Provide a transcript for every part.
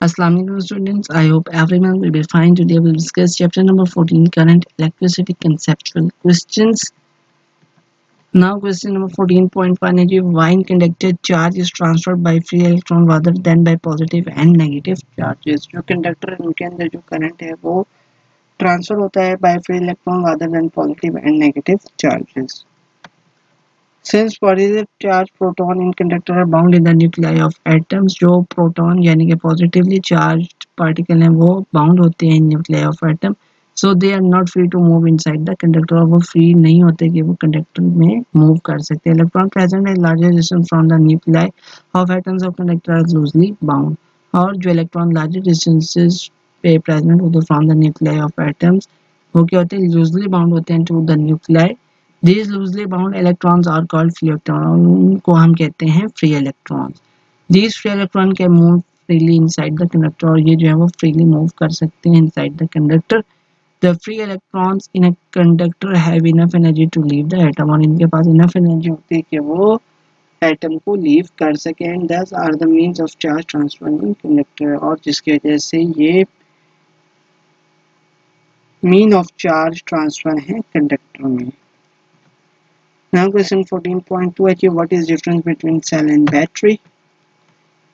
Assalamu alaikum students. I hope everyone will be fine. Today we'll discuss chapter number 14 current electricity conceptual questions. Now question number 14.1 है जी why in conductor charge is transferred by free electron rather than by positive and negative charges. जो conductor है उनके अंदर जो current है वो transfer होता है by free electron rather than positive and negative charges since positive charge proton in conductor are bound in the nuclei of atoms जो प्रोटॉन यानी कि पॉजिटिवली चार्ज्ड पार्टिकल हैं, वो बाउंड होते हैं nuclei of atom so they are not free to move inside the conductor वो free नहीं होते कि वो कंडक्टर में मूव कर सकते electron present in larger distance from the nuclei of atoms of conductor are loosely bound और जो इलेक्ट्रॉन लार्जर डिस्टेंसेस पे present हैं from the nuclei of atoms वो क्या होते हैं loosely bound होते हैं to the nuclei These loosely bound electrons are called free electrons. उनको हम कहते हैं free electrons. These free electron can move freely inside the conductor और ये जो है वो freely move कर सकते हैं inside the conductor. The free electrons in a conductor have enough energy to leave the atom और इनके पास enough energy होती है कि वो atom को leave कर सके thus are the means of charge transfer in conductor और जिसकी वजह से ये मीन ऑफ़ चार्ज ट्रांसफ़र है कंडक्टर में। नाउ क्वेश्चन 14.2 है कि what is difference between cell and battery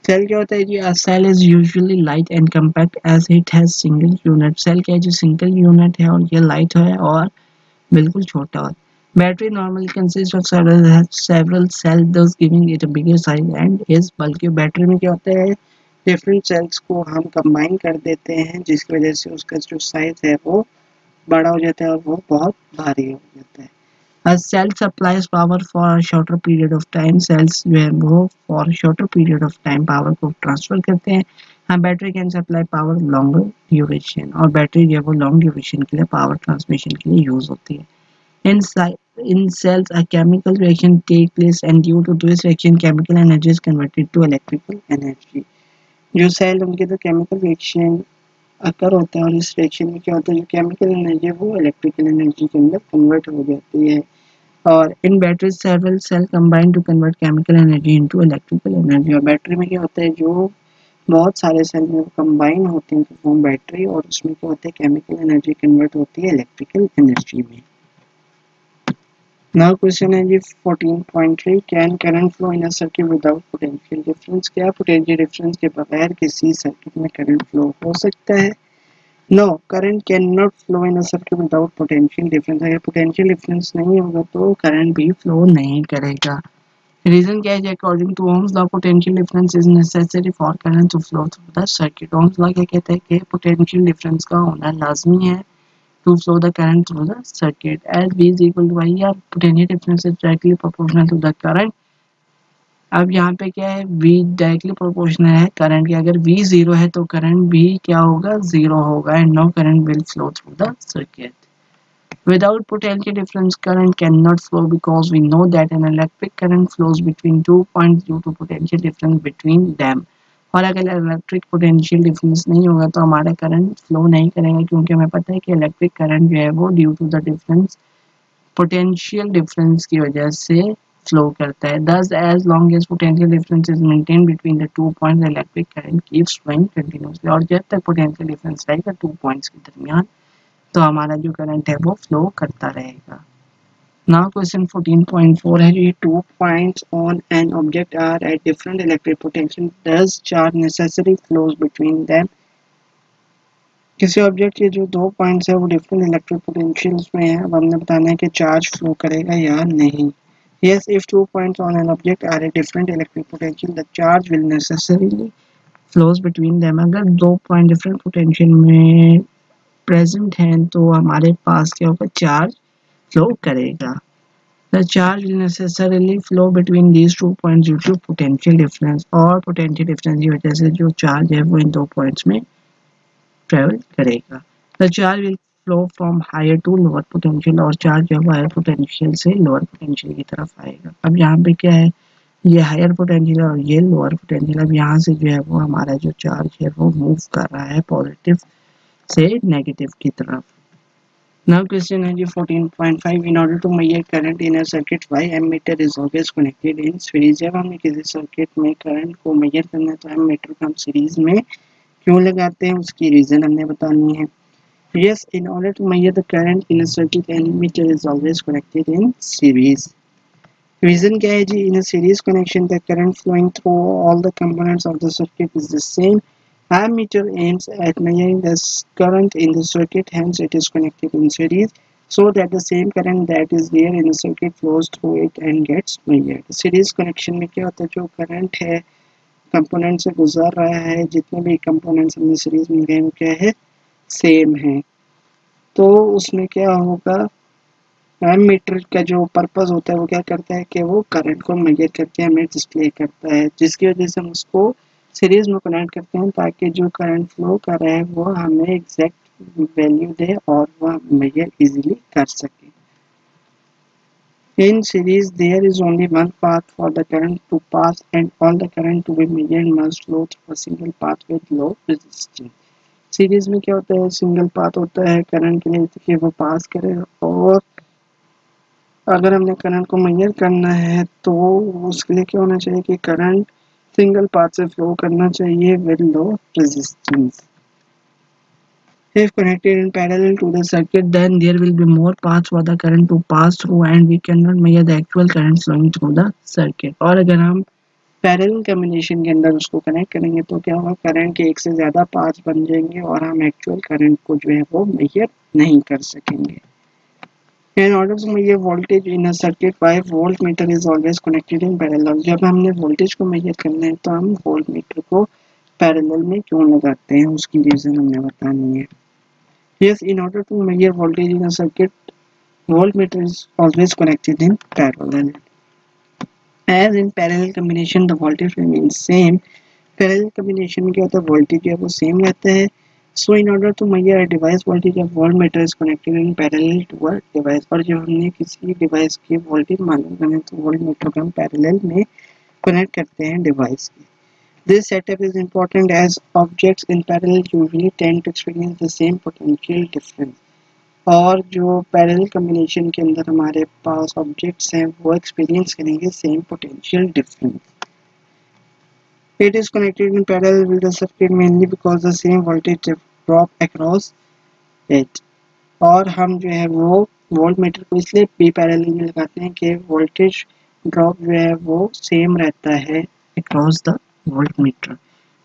cell क्या होता है जी? Cell is usually light and compact as it has single unit cell क्या है जो? सिंगल यूनिट है और ये लाइट है और बिल्कुल छोटा है। Battery normally consist of several several cell those giving it a bigger size and is बल्कि बैटरी में क्या होता है? डिफरेंट सेल्स को हम कंबाइन कर देते हैं, जिसकी वजह से उसका जो साइज़ है वो बड़ा हो जाता है और वो बहुत भारी हो जाता है A cell supplies power for a shorter period of time. Cells है वो for a shorter period of time power को transfer करते हैं हाँ battery can supply power longer duration और बैटरी जो है वो long duration के लिए पावर ट्रांसमिशन के लिए यूज़ होती है in in cells a chemical reaction take place and due to this reaction chemical energy is converted to electrical energy जो सेल उनके तो केमिकल रिएक्शन अकर होता है और इस रिएक्शन में क्या होता है? जो केमिकल एनर्जी है, वो इलेक्ट्रिकल एनर्जी के अंदर कन्वर्ट हो जाती है। और in battery several cell combine to convert chemical energy into electrical energy और बैटरी में क्या होता है? जो बहुत सारे सेल में कंबाइन होते हैं तो फॉर्म बैटरी और उसमें क्या होता है? केमिकल एनर्जी कन्वर्ट होती है इलेक्ट्रिकल एनर्जी में। नाउ क्वेश्चन है जी 14.3 can current flow in a circuit without potential difference क्या पोटेंशियल डिफरेंस के बगैर किसी सर्किट में करंट फ्लो हो सकता है? No current can not flow in a circuit without potential difference अगर पोटेंशियल डिफरेंस नहीं होगा तो करंट भी फ्लो नहीं करेगा। रीजन क्या है according to Ohm's law potential difference is necessary for current to flow through the circuit Ohm's law क्या कहता है कि पोटेंशियल डिफरेंस का होना लाजमी है। To flow the current through the circuit as V is equal to I या potential difference is directly proportional to the current अब यहाँ पे क्या है V डायरेक्टली प्रोपोर्शनल है करंट के अगर V ज़ीरो है तो करंट भी क्या होगा ज़ीरो होगा and no current will flow through the circuit Without potential difference, current cannot flow because we know that an electric current flows between two points due to potential difference between them. और अगर electric potential difference नहीं होगा तो हमारा current flow नहीं करेगा, क्योंकि हमें पता है कि इलेक्ट्रिक करंट जो है वो due to the difference potential difference की वजह से फ्लो करता है। Thus as long as potential difference is maintain between the two points electric current keeps flowing continuously और जब तक पोटेंशियल डिफरेंस रहेगा टू पॉइंट्स के दरमियान तो हमारा जो करंट है वो फ्लो करता रहेगा। Now question 14.4 है ये two points on an object are at different electric potential. Does charge necessary flows between them? किसी ऑब्जेक्ट के जो दो पॉइंट्स है वो डिफरेंट इलेक्ट्रिक पोटेंशियल्स में है अब हमने बताना है कि चार्ज फ्लो करेगा या नहीं yes if two points on an object are at different electric potential the charge will necessarily flows between them अगर दो पॉइंट डिफरेंट पोटेंशियल में प्रेजेंट हैं तो हमारे पास क्या होगा चार्ज flow करेगा the charge will necessarily flow between these two points due to potential difference और potential difference की वजह से जो charge है वो इन दो points में travel करेगा the charge will flow from higher to lower potential और charge जो है higher potential से lower potential की तरफ़ आएगा अब यहाँ पे क्या है ये हायर पोटेंशियल और ये लोअर पोटेंशियल अब यहाँ से जो है वो हमारा जो चार्ज है वो मूव कर रहा है पॉजिटिव से नेगेटिव की तरफ़ Now question है जी 14.5 in order to measure current in a circuit why ammeter is always connected in series जब हमें किसी सर्किट में करंट को मेजर करना है तो एमीटर को हम सीरीज़ में क्यों लगाते हैं उसकी रीजन हमने बतानी है yes in order to measure the current in a circuit ammeter is always connected in series reason क्या है जी in a series connection the current flowing through all the components of the circuit is the same Ammeter aims at measuring the current in the circuit, hence it is connected in series so that the same current that is there in the circuit flows through it and gets measured. Series connection में क्या होता है जो current है component से गुजर रहा है जितने भी कंपोनेंट्स हमने सीरीज़ में गए वो क्या है सेम है तो उसमें क्या होगा एमीटर का जो पर्पस होता है वो क्या करता है कि वो करंट को मेजर करके हमें डिस्प्ले करता है जिसकी वजह से हम उसको सीरीज़ में कनेक्ट करते हैं ताकि जो करंट फ्लो कर रहा है वो हमें एग्जैक्ट वैल्यू दे और वह मेजर इजीली कर सके In series, there is only one path for the current to pass and all the current to be measured must flow through a single path with low resistance. Series में क्या होता है single path होता है current के लिए कि वो पास करे और अगर हमने करंट को मेजर करना है तो उसके लिए क्या होना चाहिए कि करंट सिंगल पाथ से फ्लो करना चाहिए with low resistance If connected in parallel to the circuit, then there will be more paths for the current to pass through and we cannot measure the actual current flowing through the circuit. और अगर हम parallel combination के अंदर उसको connect करेंगे तो क्या होगा करंट के एक से ज़्यादा पाथ बन जाएँगे और हम एक्चुअल करंट को जो है वो मेजर नहीं कर सकेंगे In order to measure voltage in a circuit, why voltmeter is always connected in parallel. जब हमने voltage को measure करना है तो हम voltmeter को parallel में क्यों लगाते हैं उसकी रीजन हमने बतानी है Yes, in order to measure voltage in a circuit, voltmeter is always connected in parallel. As in parallel combination, the voltage remains same. Parallel combination में क्या होता है voltage जो है वो same रहता है सो इन ऑर्डर टू मैं डिवाइस वोल्टेज या voltmeter is connected in parallel to world device और जब हमने किसी डिवाइस के वोल्टेज मालूम करने तो वर्ल्ड मीटर को हम पैरल में कनेक्ट करते हैं डिवाइस के। This setup is important as objects in parallel usually tend to experience the same potential difference और जो पैरल कम्बिनेशन के अंदर हमारे पास ऑब्जेक्ट्स हैं, वो एक्सपीरियंस करेंगे same potential difference It is connected in parallel with the circuit mainly because the same voltage drop across it. और हम जो है वो वोल्ट मीटर को इसलिए पी पैरेलल में लगाते हैं कि वोल्टेज ड्रॉप जो है वो सेम रहता है across the voltmeter.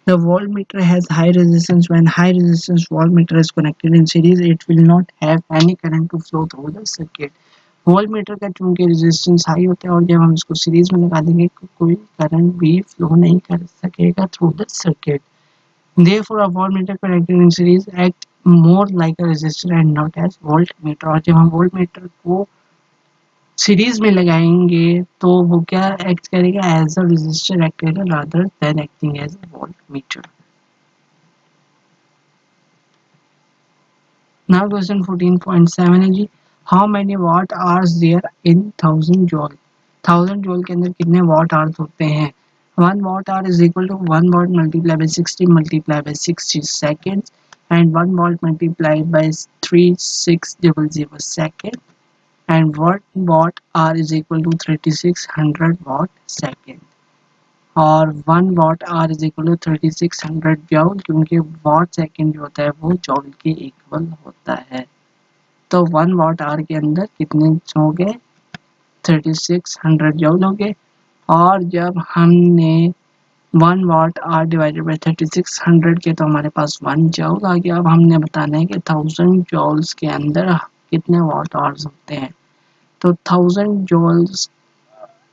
The voltmeter has high resistance. When high resistance voltmeter is connected in series, it will not have any current to flow through the circuit. Voltmeter का चूँकि resistance high होता है और जब हम इसको सीरीज़ में लगा देंगे तो कोई करंट भी फ्लो नहीं कर सकेगा through the circuit therefore, a voltmeter connected in series act more like a resistor and not as voltmeter और जब हम voltmeter को सीरीज़ में लगाएँगे तो वो क्या एक्ट करेगा? एज अ रेजिस्टर एक्ट करेगा rather than acting as a voltmeter now question 14.7 है जी। How many watt hours there in thousand joule thousand joule के अंदर कितने वाट आवर्स होते हैं? One watt hour is equal to one watt multiply by sixty multiply by sixty seconds and 1 volt multiplied by 3600 second and 1 watt hour is equal to 3600 watt second और 1 watt hour is equal to 3600 joule क्योंकि watt second जो होता है वो joule के equal होता है। तो 1 watt hour के अंदर कितने हो गए 3600 joule हो गए और जब हमने one watt hour divided by thirty six hundred के तो हमारे पास वन जॉल आ गया। अब हमने बताना है कि थाउज़ेंड जॉल्स के अंदर कितने वाट आवर्स होते हैं। तो thousand joules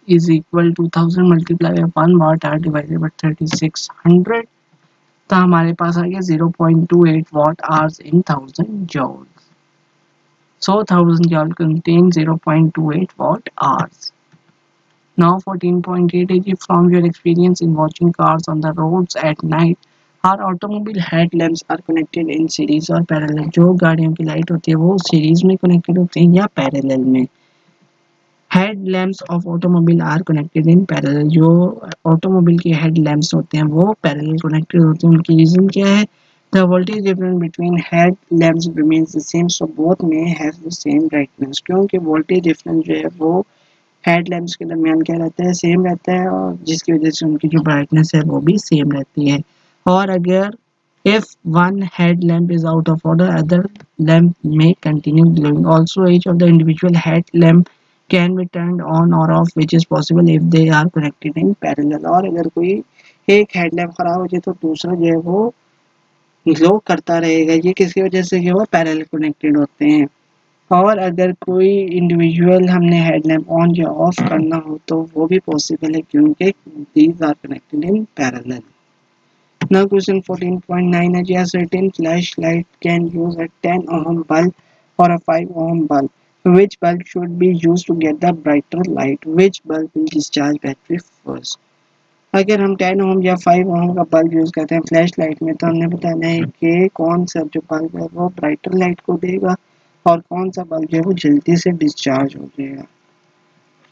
is equal to thousand multiply one watt hour divided by thirty six hundred तो हमारे पास आ गया zero point two eight watt hours in thousand joule contain zero point two eight watt hours Now 14.8 from your experience in watching cars on the roads at night, our automobile headlamps are connected in series or parallel. जो गाड़ियों की light होती है वो series में connected होते हैं या पैरेलल में। Head lamps of automobile are connected in parallel जो ऑटोमोबाइल के हेड लैम्प्स होते हैं वो पैरेलल कनेक्टेड होते हैं। उनकी रीजन क्या है? The voltage difference between head lamps remains the same so both may have the same brightness क्योंकि voltage difference जो है वो हेड लैम्प्स के दरमियान क्या रहता है सेम रहता है और जिसकी वजह से उनकी जो ब्राइटनेस है वो भी सेम रहती है और अगर if one head lamp is out of order other lamp may continue glowing also each of the individual head lamp can be turned on or off which is possible if they are connected in parallel और अगर कोई एक head lamp खराब हो जाए तो दूसरा जो है वो ग्लो करता रहेगा ये किसकी वजह से कि वो पैरेलल कनेक्टेड होते हैं और अगर कोई इंडिविजुअल हमने हेडलैम्प ऑन या ऑफ़ करना हो तो वो भी पॉसिबल है क्योंकि these are connected in parallel Now question 14.9 is a certain flashlight can use a 10 ohm bulb or a 5 ohm bulb. Which bulb should be used to get the brighter light? Which bulb will discharge battery first? अगर हम 10 ओम या 5 ओम का bulb use करते हैं flash light में तो हमने बताना है कि कौन सा जो बल्ब है वो ब्राइटर लाइट को देगा और कौन सा बल्ब जो है वो जल्दी से डिस्चार्ज हो जाएगा।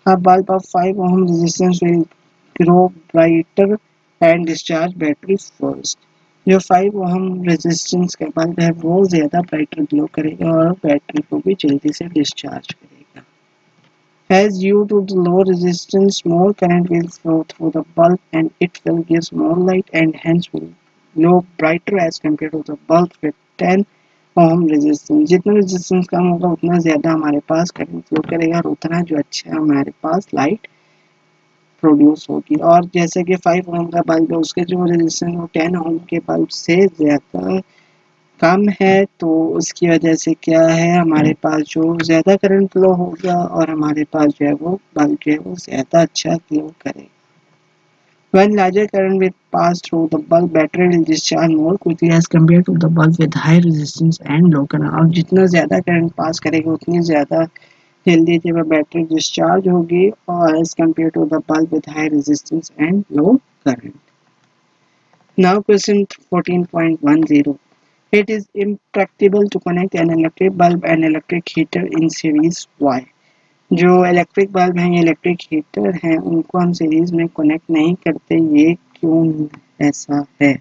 अब bulb of five ohm resistance will grow brighter and discharge battery first जो फाइव ओम रेजिस्टेंस का बल्ब है वो ज़्यादा ब्राइटर ग्लो करेगा और बैटरी को भी जल्दी से डिस्चार्ज करेगा। As due to the low resistance, more current will flow through the bulb and it will give more light and hence will glow brighter as compared to the bulb with 10 ohm resistance. जितना resistance कम होगा उतना ज़्यादा हमारे पास current flow करेगा और उतना जो अच्छा हमारे पास लाइट प्रोड्यूस होगी और जैसे कि 5 ओम का बल्ब है उसके जो रेजिस्टेंस वो 10 ओम के बल्ब से ज़्यादा कम है तो उसकी वजह से क्या है, हमारे पास जो ज़्यादा करंट फ्लो होगा और हमारे पास जो है वो बल्ब जो है वो ज़्यादा अच्छा फ्लो करेगा one larger current with pass through the bulb battery will discharge more quickly as compare to the bulb with high resistance and low current और जितना ज़्यादा करंट पास करेगा, उतनी ज़्यादा जल्दी जो है बैटरी डिस्चार्ज होगी और as compare to the bulb with high resistance and low current now question fourteen point one zero It is impractical to connect an electric bulb and electric heater in series. Why? जो electric bulb हैं या electric heater हैं उनको हम series में connect नहीं करते ये क्यों ऐसा है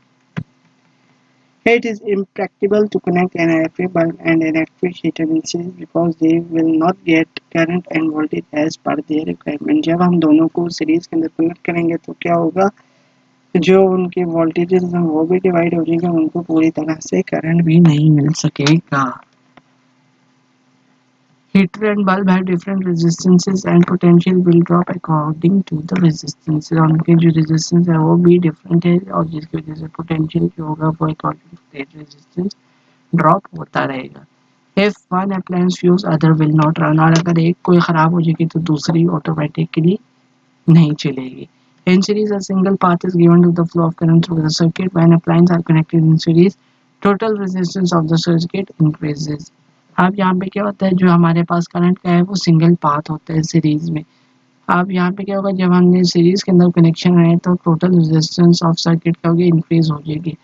It is impractical to connect an electric bulb and an electric heater in series because they will not get current and voltage as per their requirement. जब हम दोनों को सीरीज़ के अंदर कनेक्ट करेंगे तो क्या होगा जो उनके वोल्टेजेस हैं, वो भी डिवाइड हो जाएगा, उनको पूरी तरह से करंट भी नहीं मिल सकेगा। Heater and bulb have different resistances and potential will drop according to the resistances उनके जो रेजिस्टेंस है, वो भी डिफरेंट है और जिसकी वजह से पोटेंशियल जो होगा, वो according to their resistance drop होता रहेगा। If one appliance fuse other will not run और अगर एक कोई ख़राब हो जाएगी तो दूसरी ऑटोमेटिकली नहीं चलेगी। In series, a single path is given to the flow of current through the circuit. When appliances are connected in series, total resistance of the circuit increases. अब यहाँ पे क्या होता है? जो हमारे पास करंट का है वो सिंगल पाथ होता है सीरीज़ में। अब यहाँ पे क्या होगा? जब हमने सीरीज़ के अंदर कनेक्शन है तो टोटल रेजिस्टेंस ऑफ़ सर्किट क्या होगी इंक्रीज हो जाएगी।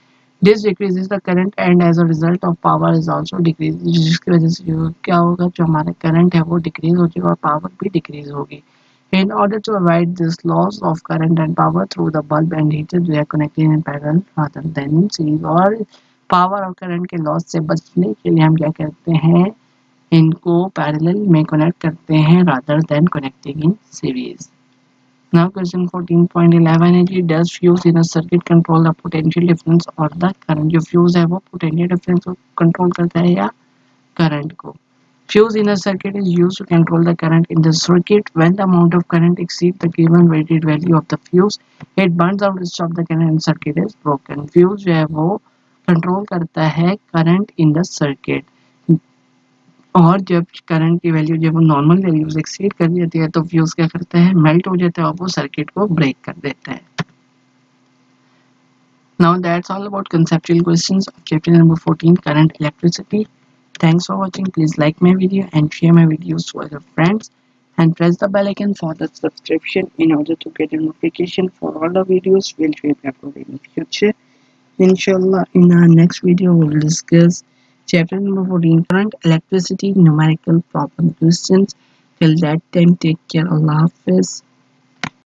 This decreases the current and as a result of power is also decrease जिसकी वजह से क्या होगा? जो हमारा करंट है वो डिक्रीज हो जाएगा और पावर भी डिक्रीज होगी। In order to avoid this loss of current and power through the bulb and heater, we are connected in parallel rather than in series. और पावर और करंट के लॉस से बचने के लिए हम क्या करते हैं इनको पैरेलल में कनेक्ट करते हैं rather than connecting in series Now question 14.11 है जी does fuse in a circuit control the potential difference or the current जो fuse है वो potential difference को control करता है या current को Fuse in a circuit is used to control the current in the circuit. When the amount of current exceeds the given rated value of the fuse, it burns out to stop the current and circuit is broken. Fuse जो है वो control करता है current in the circuit और जब current की value जब normal values exceed कर जाती है तो फ्यूज क्या करता है मेल्ट हो जाता है और वो सर्किट को ब्रेक कर देता है Now that's all about conceptual questions of chapter number 14 current electricity. Thanks for watching. Please like my video and share my videos to other friends and press the bell icon for the subscription in order to get a notification for all the videos which we upload in the future. Inshallah, in our next video, we'll discuss chapter number 14 current electricity numerical problem questions. Till that time, take care. Allah Hafiz.